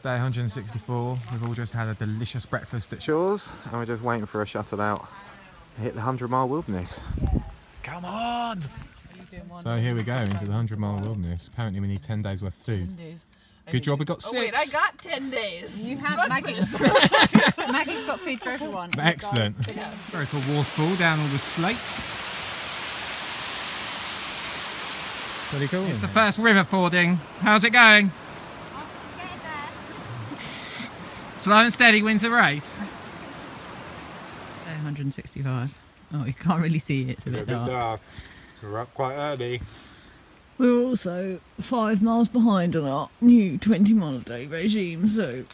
It's day 164. We've all just had a delicious breakfast at Shaw's and we're just waiting for a shuttle out to hit the 100 mile wilderness. Come on! So here we go into the 100 mile wilderness. Apparently we need 10 days worth of food. Good job we got Oh six. wait, I got 10 days. You have Maggie's. Maggie's got food for everyone. Excellent. Very cool waterfall down all the slate. Pretty cool. It's the first river fording. How's it going? Slow and steady wins the race. 165. Oh, you can't really see it. It's a bit dark. dark. We're up quite early. We're also five miles behind on our new 20 mile a day regime, so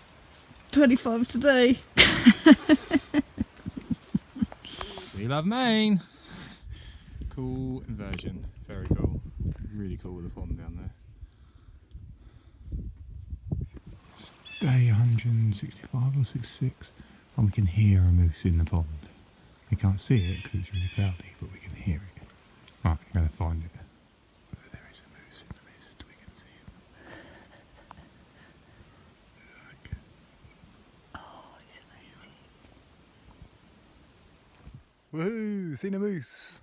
25 today. We love Maine. Cool inversion. Very cool. Really cool with the pond down there. It's day 165 or 66. And we can hear a moose in the pond. We can't see it because it's really cloudy, but we can hear it. Right, I'm going to find it. Whether there is a moose in the mist, we can see him. Look. Oh, Woohoo! Seen a moose!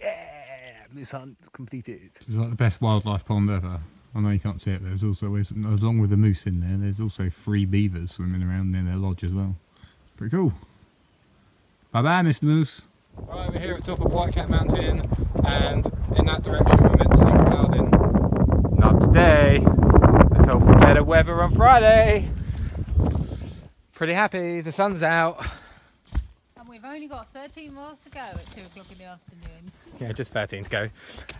Yeah! Moose hunt completed. It's like the best wildlife pond ever. I know you can't see it, but there's also, along with the moose in there, there's also three beavers swimming around in their lodge as well. Pretty cool. Bye bye, Mr. Moose. Right, we're here at the top of White Cap Mountain, and in that direction we're meant to see Katahdin. Not today. Let's hope for better weather on Friday. Pretty happy, the sun's out. Only got 13 miles to go at 2 o'clock in the afternoon. Yeah, just 13 to go.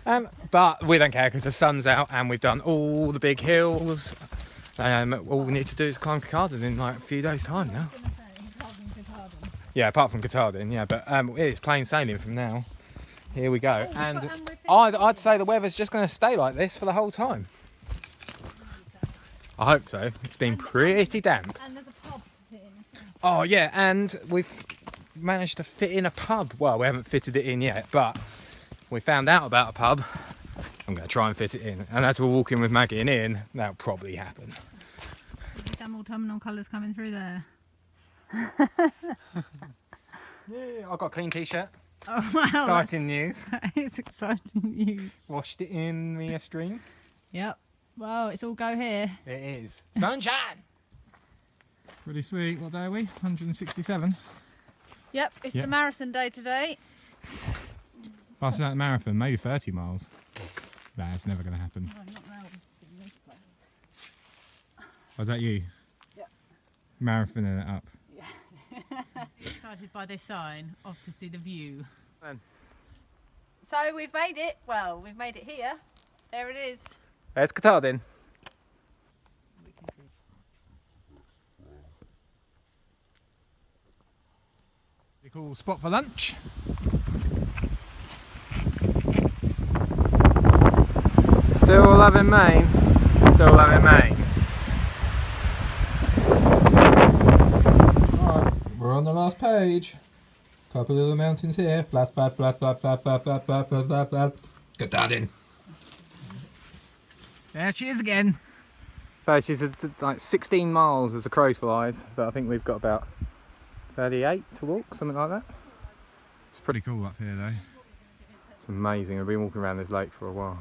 Um, but we don't care because the sun's out and we've done all the big hills. Um, all we need to do is climb Katahdin in like a few days' time now. Yeah, apart from Katahdin, yeah, but um, it's plain sailing from now. Here we go. and I'd, I'd say the weather's just going to stay like this for the whole time. I hope so. It's been pretty damp. And there's a pub in. Oh yeah, and we've managed to fit in a pub. Well, we haven't fitted it in yet, but we found out about a pub. I'm going to try and fit it in. And as we're walking with Maggie and Ian, that'll probably happen. Some autumnal colours coming through there. Yeah, I've got a clean t-shirt. Oh, wow. Exciting news. it's exciting news. Washed it in the uh, stream. Yep. Well, it's all go here. It is. Sunshine! Pretty sweet. What day are we? 167. Yep, it's Yep. the marathon day today. Passing out the marathon, maybe 30 miles. Nah, it's never going to happen. Was oh, that you? Yeah. Marathoning it up. Yeah. Excited by this sign, off to see the view. When? So we've made it. Well, we've made it here. There it is. There's Katahdin. Cool spot for lunch. Still loving Maine. Still loving Maine. Alright, we're on the last page. Couple of little mountains here. Flat, flat, flat, flat, flat, flat, flat, flat, flat, flat, flat. Get that in. There she is again. So she's uh, like 16 miles as the crow flies, but I think we've got about 38 to walk, something like that. It's pretty cool up here though. It's amazing. I've been walking around this lake for a while.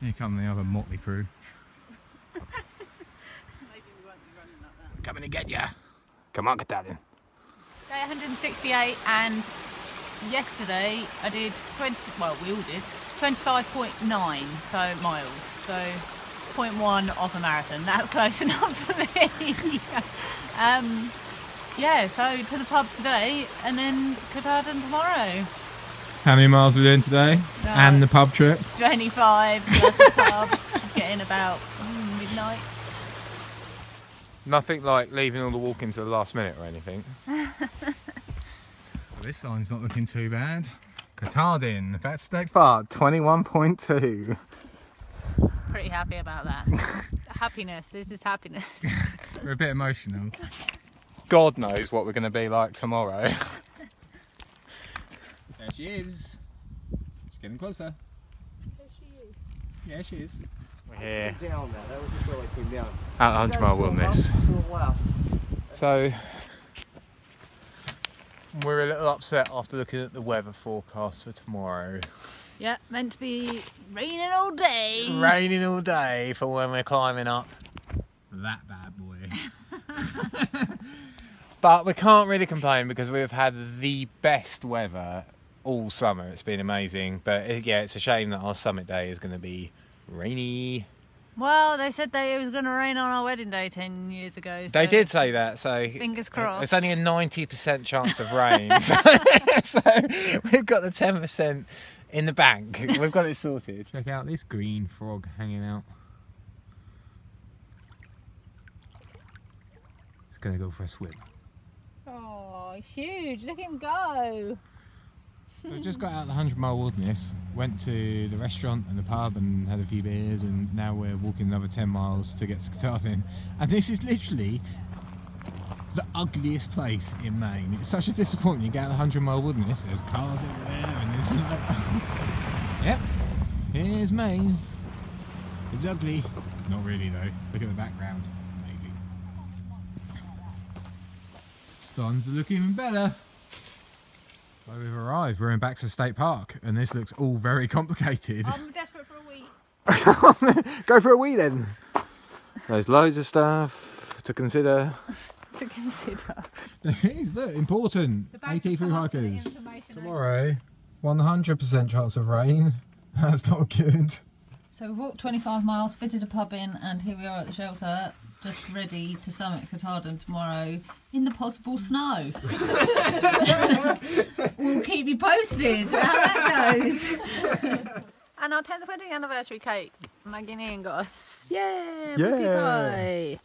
Here come the other motley crew. Coming to get ya. Come on, get that in. Day 168 and yesterday I did 20, well we all did, 25.9 so miles, so 0.1 off a marathon, that's close enough for me. um, yeah, so to the pub today and then Katahdin tomorrow. How many miles are we doing today? No. And the pub trip? 25 plus the pub, getting about mm, midnight. Nothing like leaving all the walking to the last minute or anything. this sign's not looking too bad. Katahdin, Fatstake Park, 21.2. Pretty happy about that. happiness, this is happiness. We're a bit emotional. God knows what we're going to be like tomorrow. there she is. She's getting closer. There she is. Yeah, she is. We're here Down there, that was just where they came down. at 100 Mile Wilderness. To the. So we're a little upset after looking at the weather forecast for tomorrow. Yeah, meant to be raining all day. Raining all day for when we're climbing up that bad boy. but we can't really complain because we've had the best weather all summer. It's been amazing. But uh, yeah, it's a shame that our summit day is going to be rainy. Well, they said they it was going to rain on our wedding day ten years ago. They did say that, so Fingers crossed. It's only a ninety percent chance of rain, so, so we've got the ten percent in the bank. We've got it sorted. Check out this green frog hanging out. It's gonna go for a swim. Oh, huge! Look at him go. So we just got out of the hundred mile wilderness, went to the restaurant and the pub and had a few beers, and now we're walking another ten miles to get to Katahdin. And this is literally the ugliest place in Maine. It's such a disappointment. You get out of the hundred mile wilderness, there's cars everywhere, and there's like, yep, here's Maine. It's ugly. Not really though. Look at the background. Amazing. Starting to look even better. So we've arrived. We're in Baxter State Park, and this looks all very complicated. I'm desperate for a wee. Go for a wee then. There's loads of stuff to consider. To consider. There is, look, important. The back AT through of the hikers. Tomorrow, 100% chance of rain. That's not good. So we walked 25 miles, fitted a pub in, and here we are at the shelter, just ready to summit Katahdin tomorrow in the possible snow. we'll keep you posted how that goes. and our 10th wedding anniversary cake, Maggie and Ian got us. Yay! Yeah.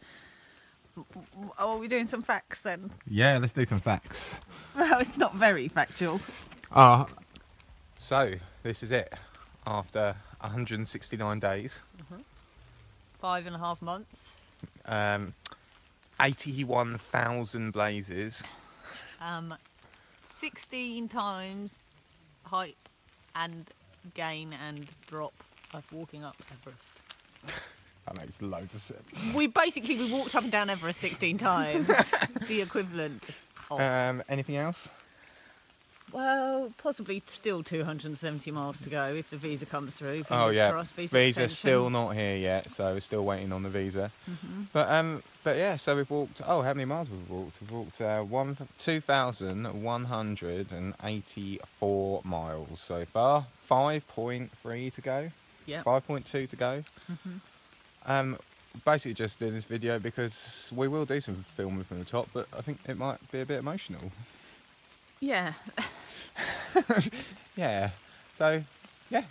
Pie. Oh, are we doing some facts then? Yeah, let's do some facts. Well, it's not very factual. Uh, so, this is it. After 169 days, Five and a half months. um, 81,000 blazes. Um, 16 times height and gain and drop of walking up Everest. That makes loads of sense. We basically we walked up and down Everest 16 times, the equivalent. Of, Um, anything else? well, possibly still 270 miles to go if the visa comes through. Oh yeah, crossed, visa visa's extension. still not here yet, so we're still waiting on the visa. But um, but yeah, so we've walked. Oh, how many miles we've we walked? We've walked uh, one two thousand one hundred and eighty-four miles so far. Five point three to go. Yeah. Five point two to go. Um, basically just doing this video because we will do some filming from the top, but I think it might be a bit emotional. Yeah. Yeah. So, yeah.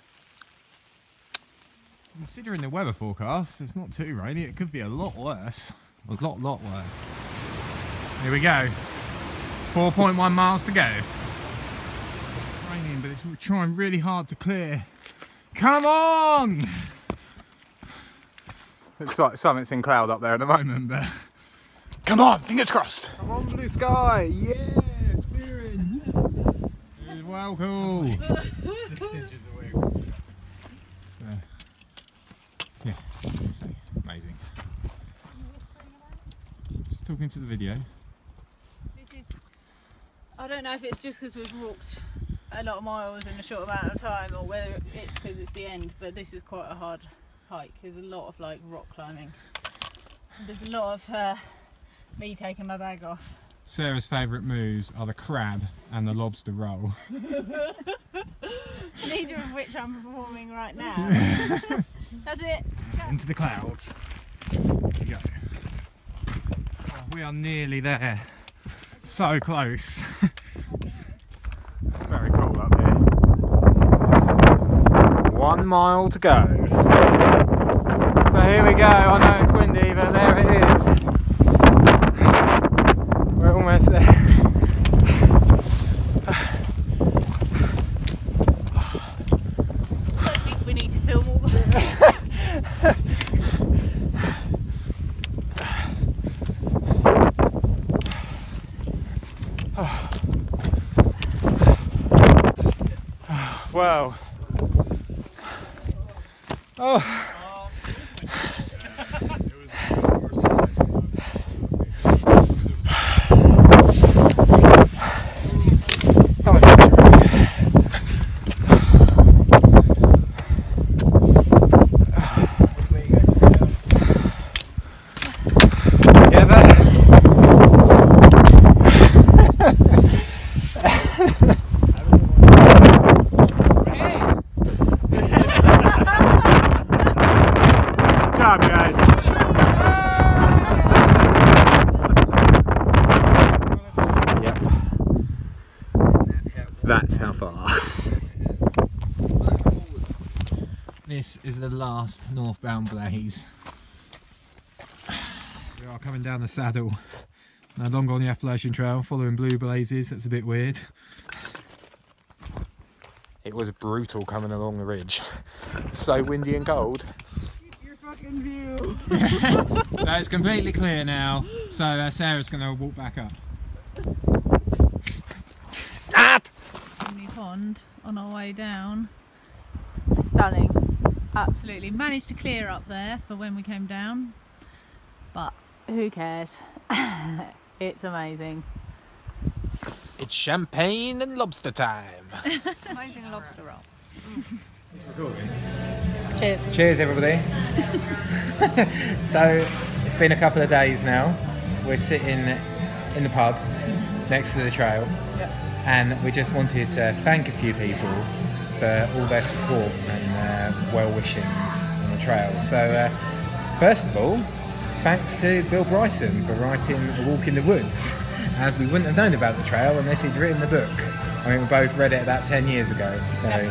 Considering the weather forecast, it's not too rainy. It could be a lot worse. A lot, lot worse. Here we go. 4.1 miles to go. It's raining, but it's trying really hard to clear. Come on! Looks like something's in cloud up there at the moment, but. Come on, fingers crossed! Come on, blue sky! Yeah, it's clearing! It's well cool. Six inches away. So, yeah, so amazing. Just talking to the video. This is. I don't know if it's just because we've walked a lot of miles in a short amount of time, or whether it's because it's the end. But this is quite a hard hike. There's a lot of like rock climbing. There's a lot of uh, me taking my bag off. Sarah's favourite moves are the crab and the lobster roll. Neither of which I'm performing right now. That's it. Into the clouds. We go. Oh, we are nearly there. So close. Very cool up here. One mile to go. Here we go. Oh, I know it's windy, but there it is. We're almost there. I think we need to film all the. Wow. Oh. job, guys. Yep. That's how far. This is the last northbound blaze. We are coming down the saddle. No longer on the Appalachian Trail, following blue blazes. That's a bit weird. It was brutal coming along the ridge. So windy and cold. Your fucking view. So it's completely clear now. So uh, Sarah's going to walk back up. Dad! Pond on our way down. Stunning. Absolutely. Managed to clear up there for when we came down. But who cares? it's amazing. It's champagne and lobster time. Amazing lobster roll. Mm. Cheers. Cheers, everybody. so it's been a couple of days now. We're sitting in the pub next to the trail, and we just wanted to thank a few people for all their support and uh, well wishings on the trail. So, uh, first of all, thanks to Bill Bryson for writing A Walk in the Woods, as we wouldn't have known about the trail unless he'd written the book. I mean, we both read it about 10 years ago. So,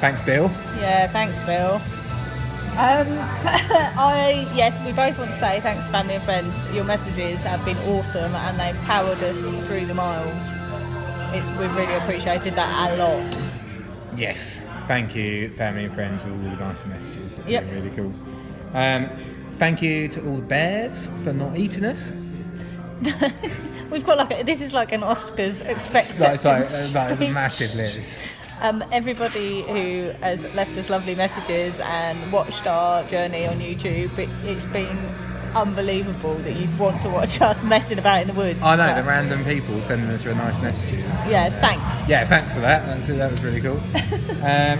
thanks, Bill. Yeah, thanks, Bill. Um, I yes, we both want to say thanks to family and friends. Your messages have been awesome, and they've powered us through the miles. It's we've really appreciated that a lot. Yes, thank you, family and friends, for all the nice messages. That's Yep. been really cool. Um, thank you to all the bears for not eating us. We've got like a, this is like an Oscars expect. Like, it's like, like a massive list. Um, everybody who has left us lovely messages and watched our journey on YouTube, it, it's been unbelievable that you'd want to watch us messing about in the woods. I know, the random people sending us really nice messages. Yeah, thanks. Yeah, thanks for that. That's, that was really cool. um,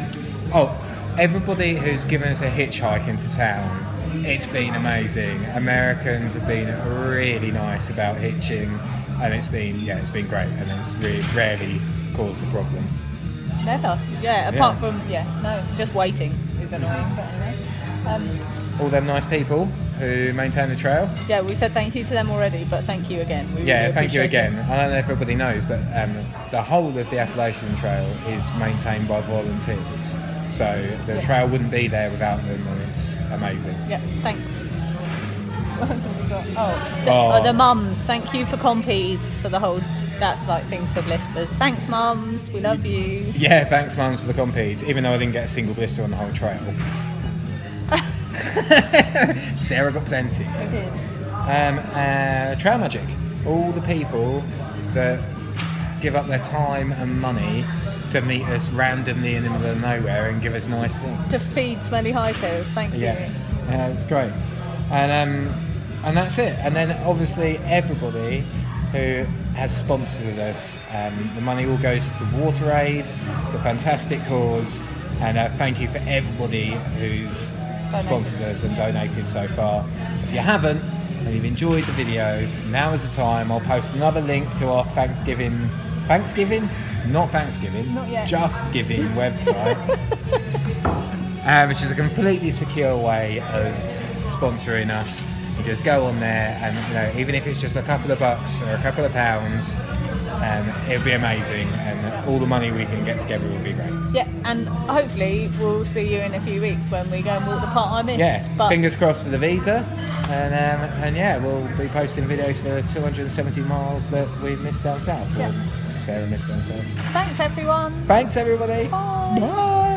oh, everybody who's given us a hitchhike into town, it's been amazing. Americans have been really nice about hitching, and it's been yeah, it's been great, and it's really rarely caused a problem. Never. Yeah, apart Yeah. from yeah, no, just waiting is annoying. But anyway. Um, All them nice people who maintain the trail. yeah, we said thank you to them already, but thank you again. We Yeah, really thank you again. I don't know if everybody knows, but um, the whole of the Appalachian Trail is maintained by volunteers. So the Yeah. trail wouldn't be there without them, and it's amazing. Yeah, thanks. What else have we got? Oh, the, Oh. oh, the mums. Thank you for Compeeds for the whole. That's like things for blisters. Thanks, mums. We love you. Yeah, thanks, mums, for the Compeeds, even though I didn't get a single blister on the whole trail. Sarah got plenty. Um, uh, Trail Magic. All the people that give up their time and money to meet us randomly in the middle of nowhere and give us nice things. To feed smelly hikers. Thank you. Yeah, yeah, it's great, and um, and that's it. And then obviously everybody who has sponsored us, um, the money all goes to the Water Aid. It's a fantastic cause, and uh, thank you for everybody who's sponsored us and donated so far. If you haven't and you've enjoyed the videos, now is the time. I'll post another link to our Thanksgiving, Thanksgiving, not Thanksgiving, Not. Just Giving website uh, which is a completely secure way of sponsoring us. You just go on there, and you know, even if it's just a couple of bucks or a couple of pounds, um, it'll be amazing, and all the money we can get together will be great. Yeah, and hopefully we'll see you in a few weeks when we go and walk the part I missed. Yeah, but fingers crossed for the visa, and um, and yeah, we'll be posting videos for the 270 miles that we missed down south. Yeah. Sarah missed down south. thanks everyone. Thanks, everybody. Bye. Bye.